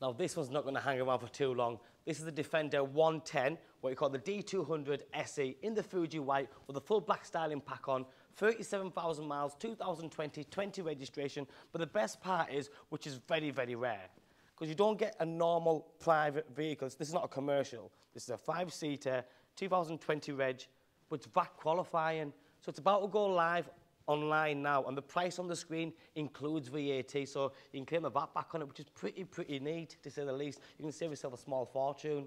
Now this one's not going to hang around for too long. This is the Defender 110, what you call the D200 SE in the Fuji white with a full black styling pack on, 37,000 miles, 2020, 20 registration. But the best part is, which is very, very rare, because you don't get a normal private vehicle. This is not a commercial. This is a five-seater, 2020 reg, but it's VAT qualifying. So it's about to go live online now, and the price on the screen includes VAT, so you can claim the VAT back on it, which is pretty, pretty neat, to say the least. You can save yourself a small fortune.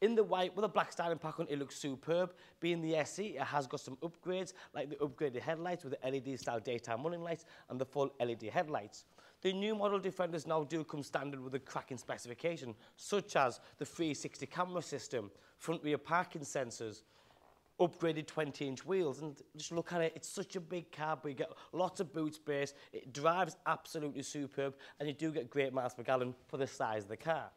In the white, with a black styling pack on, it looks superb. Being the SE, it has got some upgrades, like the upgraded headlights with the LED-style daytime running lights and the full LED headlights. The new model Defenders now do come standard with a cracking specification, such as the 360 camera system, front rear parking sensors, upgraded 20 inch wheels and just look at it it's such a big car but you get lots of boot space it drives absolutely superb and you do get great miles per gallon for the size of the car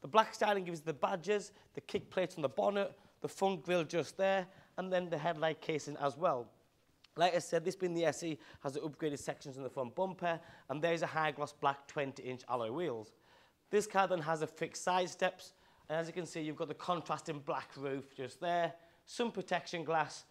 the black styling gives the badges the kick plates on the bonnet the front grille just there and then the headlight casing as well like I said, this being the SE has the upgraded sections in the front bumper, and there's a high gloss black 20-inch alloy wheels. This car then has a fixed side steps, and as you can see, you've got the contrasting black roof just there, sun protection glass,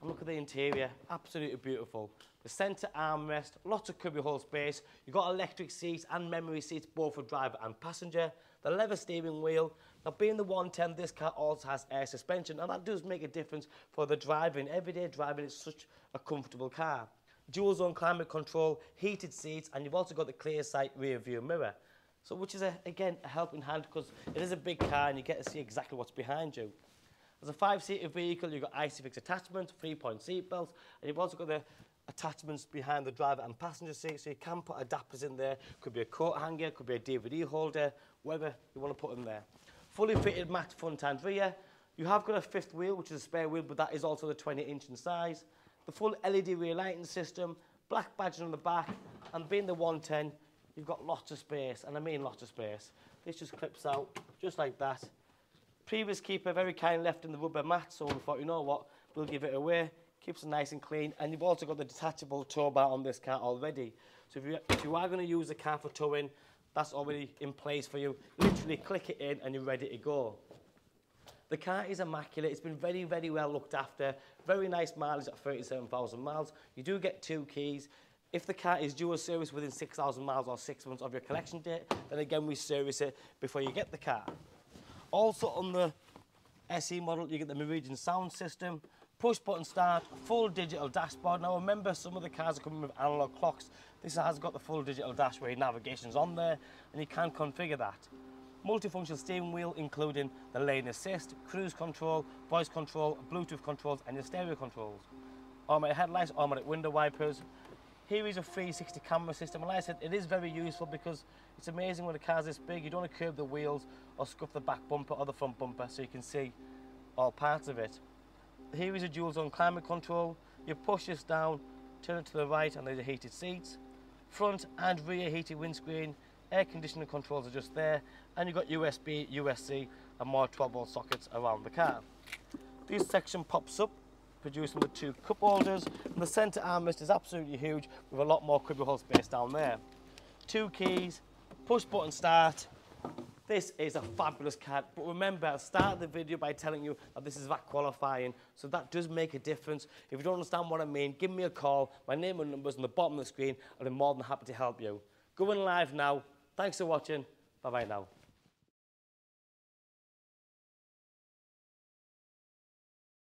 and look at the interior, absolutely beautiful. The centre armrest, lots of cubbyhole space. You've got electric seats and memory seats, both for driver and passenger. The leather steering wheel. Now, being the 110, this car also has air suspension, and that does make a difference for the driving. Everyday driving is such a comfortable car. Dual zone climate control, heated seats, and you've also got the ClearSight rear view mirror. So, which is, a, again, a helping hand because it is a big car and you get to see exactly what's behind you. As a five-seater vehicle, you've got ISOFIX attachments, three-point seat belts, and you've also got the attachments behind the driver and passenger seat, so you can put adapters in there. Could be a coat hanger, could be a DVD holder, whatever you want to put in there. Fully fitted matte front and rear. You have got a fifth wheel, which is a spare wheel, but that is also the 20 inch in size. The full LED rear lighting system, black badging on the back, and being the 110, you've got lots of space, and I mean lots of space. This just clips out just like that. Previous keeper very kind left in the rubber mat, so we thought, you know what, we'll give it away. Keeps it nice and clean, and you've also got the detachable tow bar on this car already. So if you, if you are going to use the car for towing, that's already in place for you. Literally click it in and you're ready to go. The car is immaculate. It's been very, very well looked after. Very nice mileage at 37,000 miles. You do get two keys. If the car is due a service within 6,000 miles or six months of your collection date, then again we service it before you get the car. Also on the SE model, you get the Meridian sound system, push button start, full digital dashboard. Now remember, some of the cars are coming with analog clocks. This has got the full digital dash where navigation's on there, and you can configure that. Multifunction steering wheel, including the lane assist, cruise control, voice control, Bluetooth controls, and your stereo controls. Automatic headlights, automatic window wipers, here is a 360 camera system, and like I said, it is very useful because it's amazing when a car's this big, you don't want to curve the wheels or scuff the back bumper or the front bumper so you can see all parts of it. Here is a dual zone climate control. You push this down, turn it to the right, and there's a heated seats. Front and rear heated windscreen, air conditioning controls are just there, and you've got USB, USB, and more 12 volt sockets around the car. This section pops up producing the two cup holders. And the centre armrest is absolutely huge with a lot more cubbyhole space down there. Two keys, push button start. This is a fabulous car, but remember, I started the video by telling you that this is VAT qualifying, so that does make a difference. If you don't understand what I mean, give me a call. My name and number is on the bottom of the screen, and I'm more than happy to help you. Going live now. Thanks for watching. Bye-bye now.